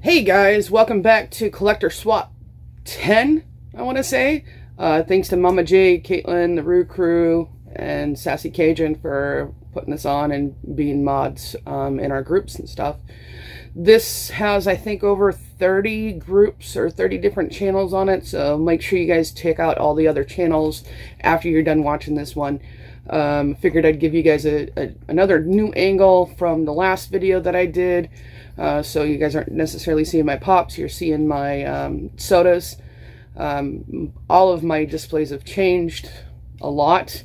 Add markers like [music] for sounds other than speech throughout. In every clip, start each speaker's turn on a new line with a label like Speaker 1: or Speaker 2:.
Speaker 1: Hey guys, welcome back to Collector Swap 10, I want to say. Uh, thanks to Mama J, Caitlyn, the Rou Crew, and Sassy Cajun for putting this on and being mods um, in our groups and stuff. This has, I think, over 30 groups or 30 different channels on it, so make sure you guys check out all the other channels after you're done watching this one. Um, figured I'd give you guys a, a, another new angle from the last video that I did. Uh, so you guys aren't necessarily seeing my pops, you're seeing my um, sodas. Um, all of my displays have changed a lot.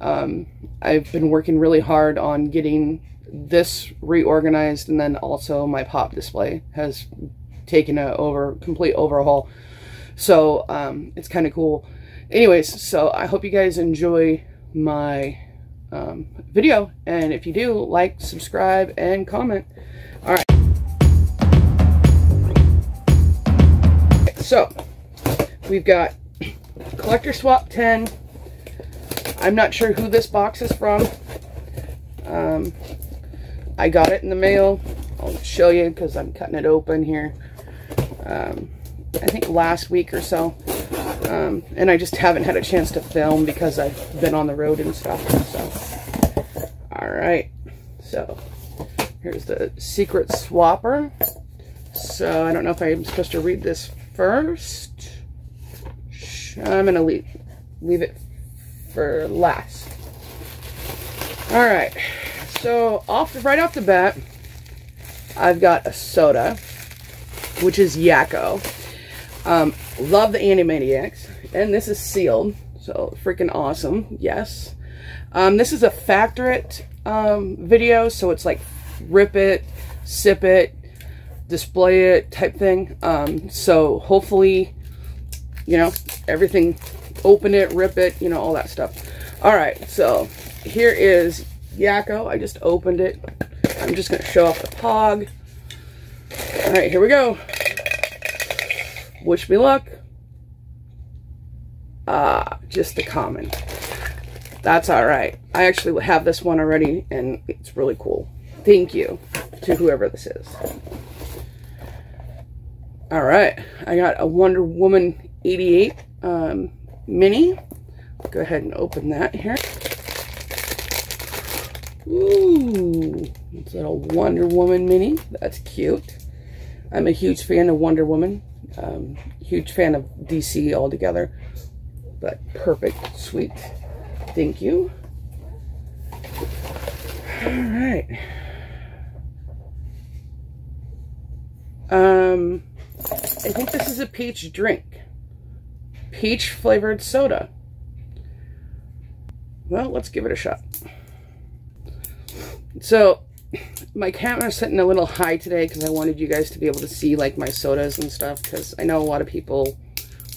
Speaker 1: Um, I've been working really hard on getting this reorganized and then also my pop display has taken a over complete overhaul. So um, it's kind of cool. Anyways, so I hope you guys enjoy my um, video. And if you do, like, subscribe, and comment. All right. So, we've got Collector Swap 10. I'm not sure who this box is from. Um, I got it in the mail. I'll show you because I'm cutting it open here. Um, I think last week or so. Um, and I just haven't had a chance to film because I've been on the road and stuff. So, all right. So, here's the secret swapper. So, I don't know if I'm supposed to read this first. I'm going to leave, leave it for last. All right. So, off right off the bat, I've got a soda, which is Yakko. Um, love the Animaniacs. And this is sealed. So freaking awesome. Yes. Um, this is a factor it um, video. So it's like rip it, sip it, display it type thing. Um, so hopefully, you know, everything, open it, rip it, you know, all that stuff. All right. So here is Yakko. I just opened it. I'm just going to show off the pog. All right, here we go. Wish me luck. Ah, just a common. That's all right. I actually have this one already, and it's really cool. Thank you to whoever this is. All right, I got a Wonder Woman 88 um, mini. Go ahead and open that here. Ooh, it's a little Wonder Woman mini. That's cute. I'm a huge fan of Wonder Woman. Um, huge fan of DC altogether. But perfect, sweet. Thank you. All right. Um, I think this is a peach drink. Peach flavored soda. Well, let's give it a shot. So, my camera's sitting a little high today because I wanted you guys to be able to see like my sodas and stuff because I know a lot of people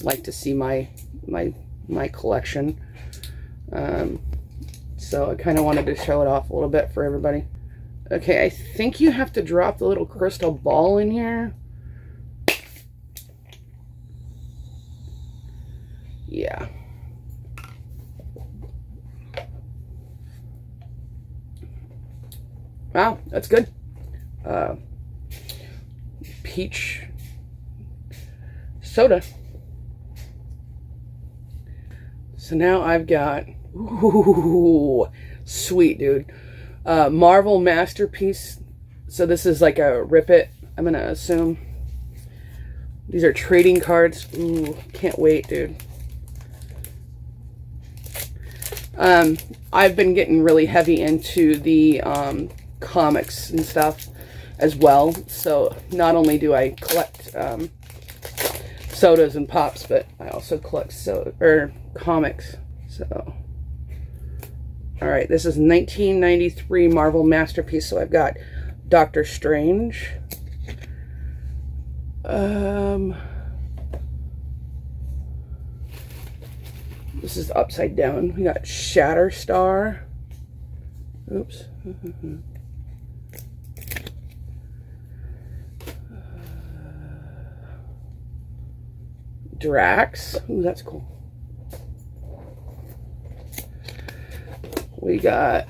Speaker 1: like to see my my my collection. Um, so I kind of wanted to show it off a little bit for everybody. Okay, I think you have to drop the little crystal ball in here. Wow, that's good. Uh, peach soda. So now I've got, ooh, sweet, dude. Uh, Marvel Masterpiece. So this is like a rip it, I'm going to assume. These are trading cards. Ooh, can't wait, dude. Um, I've been getting really heavy into the um, comics and stuff as well. So not only do I collect um, sodas and pops, but I also collect so or comics. So, all right, this is 1993 Marvel Masterpiece. So I've got Doctor Strange. Um, this is upside down. We got Shatterstar. Oops. [laughs] Drax. Ooh, that's cool. We got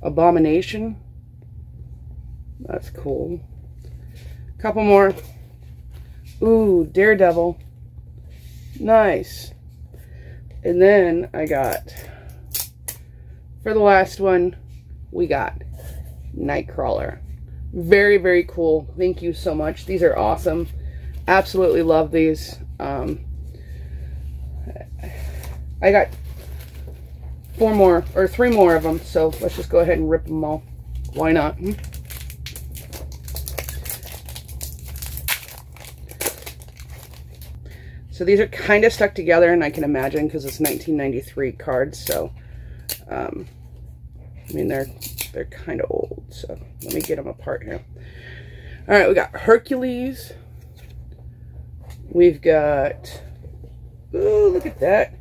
Speaker 1: Abomination. That's cool. Couple more. Ooh, Daredevil. Nice. And then I got, for the last one, we got Nightcrawler. Very, very cool. Thank you so much. These are awesome. Absolutely love these. Um, I got four more, or three more of them, so let's just go ahead and rip them all. Why not? Hmm? So these are kind of stuck together, and I can imagine because it's 1993 cards, so, um, I mean, they're, they're kind of old, so let me get them apart here. All right, we got Hercules. We've got, ooh, look at that.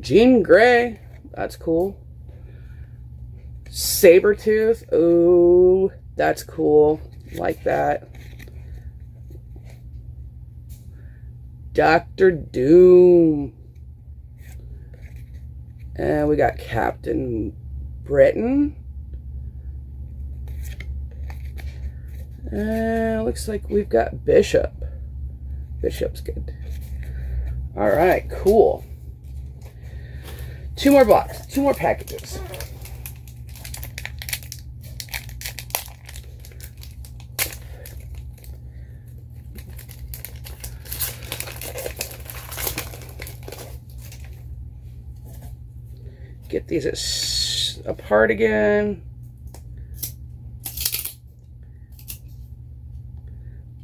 Speaker 1: Jean Grey. That's cool. Sabretooth. Ooh, that's cool. Like that. Doctor Doom. And we got Captain Britain. And looks like we've got Bishop. Bishop's good. All right, cool. Two more boxes, two more packages. Get these apart again.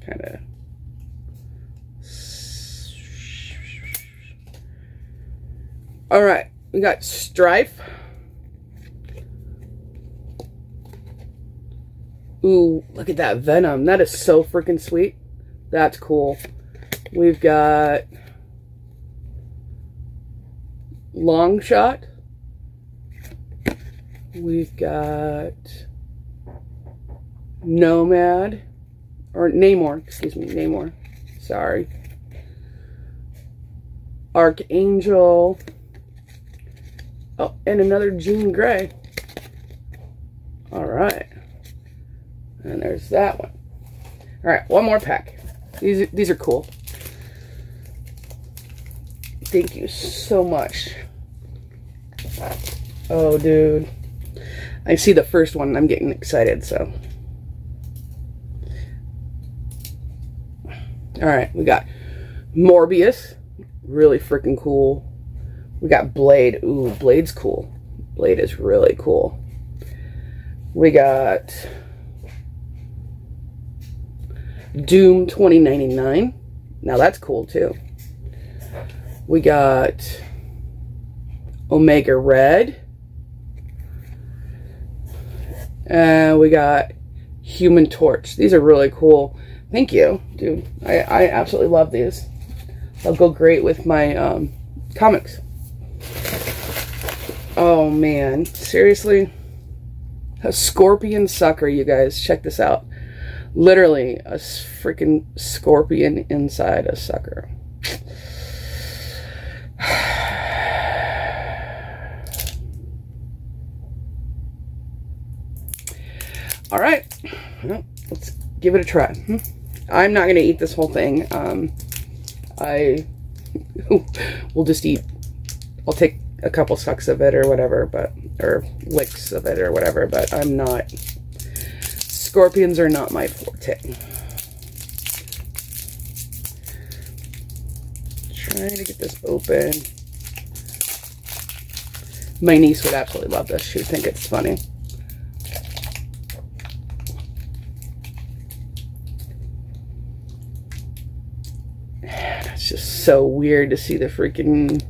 Speaker 1: Kind of All right, we got Strife. Ooh, look at that Venom. That is so freaking sweet. That's cool. We've got Longshot. We've got Nomad. Or Namor, excuse me, Namor. Sorry. Archangel. Oh, and another Jean Grey. All right. And there's that one. All right, one more pack. These, these are cool. Thank you so much. Oh, dude. I see the first one I'm getting excited, so. All right, we got Morbius. Really freaking cool. We got Blade. Ooh, Blade's cool. Blade is really cool. We got Doom 2099. Now that's cool too. We got Omega Red. And we got Human Torch. These are really cool. Thank you, dude. I, I absolutely love these. They'll go great with my um, comics. Oh, man. Seriously? A scorpion sucker, you guys. Check this out. Literally, a freaking scorpion inside a sucker. All right, well, let's give it a try. I'm not to eat this whole thing. Um, I [laughs] will just eat, I'll take a couple sucks of it or whatever, but, or licks of it or whatever, but I'm not, scorpions are not my forte. Trying to get this open. My niece would absolutely love this. She would think it's funny. It's just so weird to see the freaking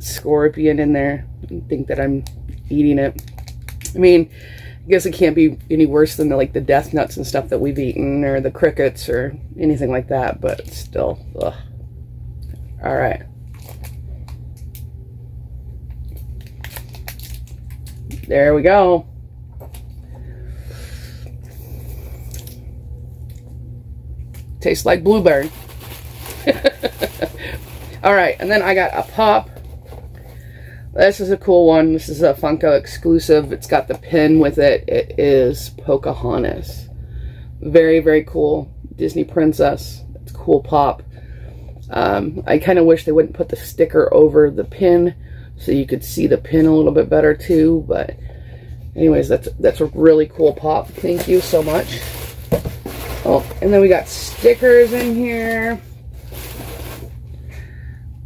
Speaker 1: scorpion in there and think that I'm eating it. I mean, I guess it can't be any worse than the, like the death nuts and stuff that we've eaten or the crickets or anything like that, but still, ugh. All right. There we go. Tastes like blueberry. [laughs] All right, and then I got a pop. This is a cool one. This is a Funko exclusive. It's got the pin with it. It is Pocahontas. Very, very cool. Disney princess. It's cool pop. Um, I kind of wish they wouldn't put the sticker over the pin so you could see the pin a little bit better too. But anyways, that's that's a really cool pop. Thank you so much. Oh, and then we got stickers in here.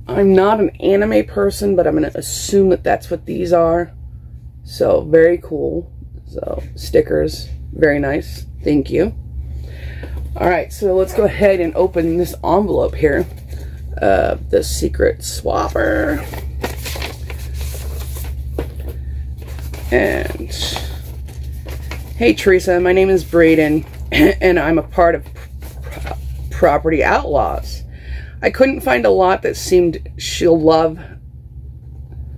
Speaker 1: I'm not an anime person, but I'm going to assume that that's what these are. So, very cool. So, stickers. Very nice. Thank you. All right, so let's go ahead and open this envelope here. Uh, the secret swapper. And hey, Teresa, my name is Braydan, [clears throat] and I'm a part of Poperty Outlaws. I couldn't find a lot that seemed she'll love,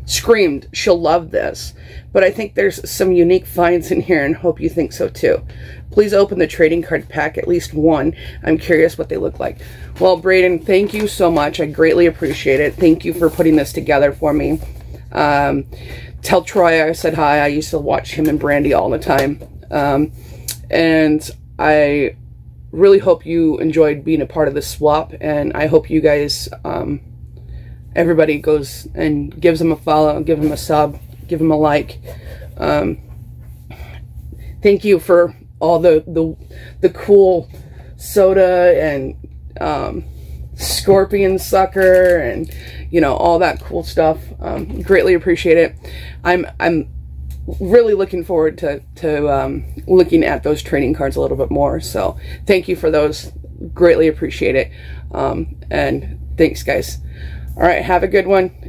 Speaker 1: screamed she'll love this, but I think there's some unique finds in here and hope you think so too. Please open the trading card pack, at least one. I'm curious what they look like. Well, Braydan, thank you so much. I greatly appreciate it. Thank you for putting this together for me. Um, tell Troy I said hi. I used to watch him and Brandy all the time. Um, and I really hope you enjoyed being a part of this swap. And I hope you guys, um, everybody goes and gives them a follow, give them a sub, give them a like. Um, thank you for all the, the, the cool soda and um, scorpion sucker and you know all that cool stuff um, greatly appreciate it i'm i'm really looking forward to to um, looking at those trading cards a little bit more. So thank you for those. Greatly appreciate it. Um, and thanks guys. All right have a good one